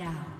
down.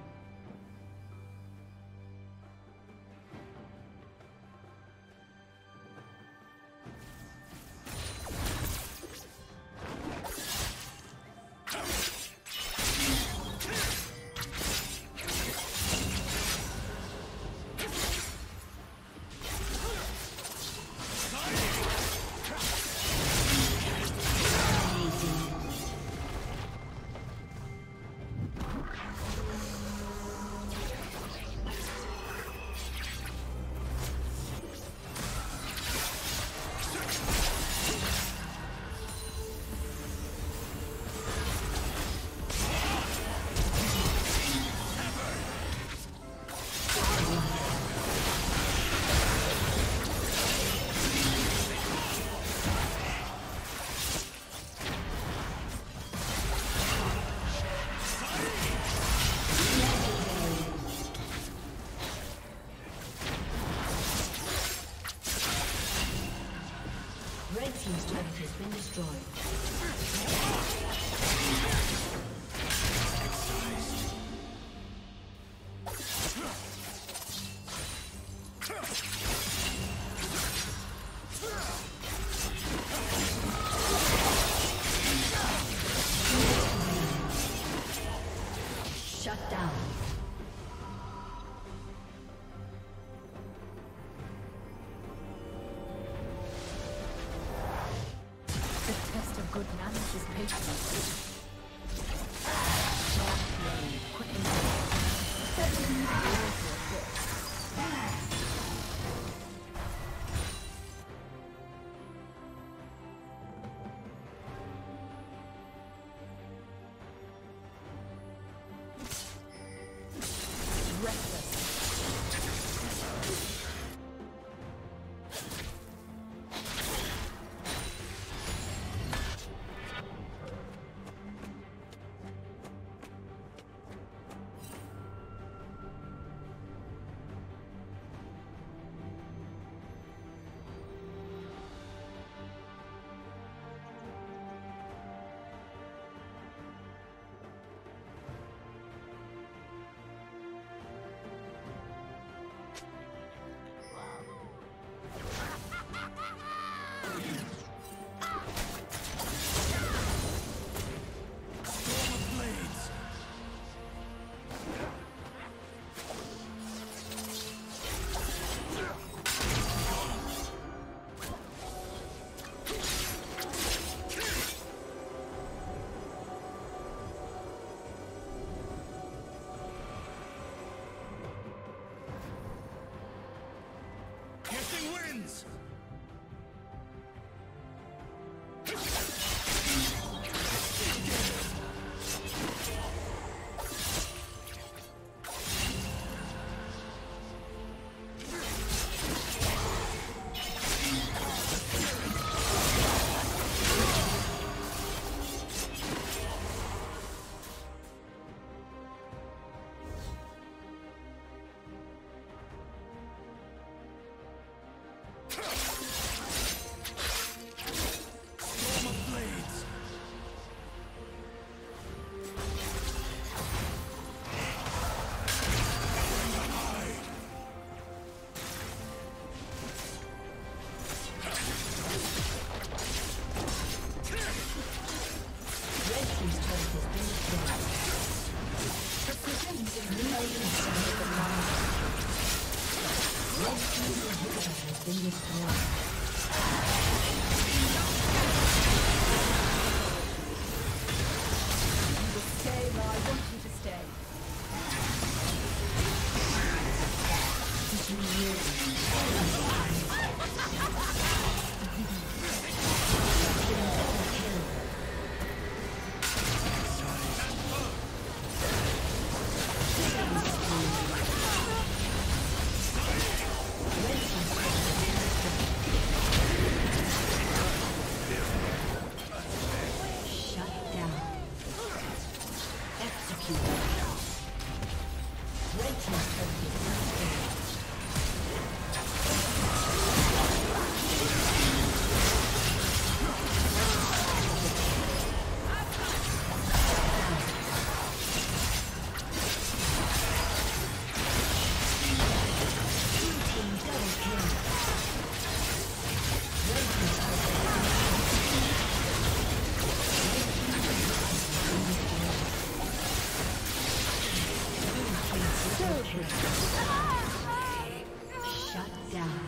down. 给你喝。Down.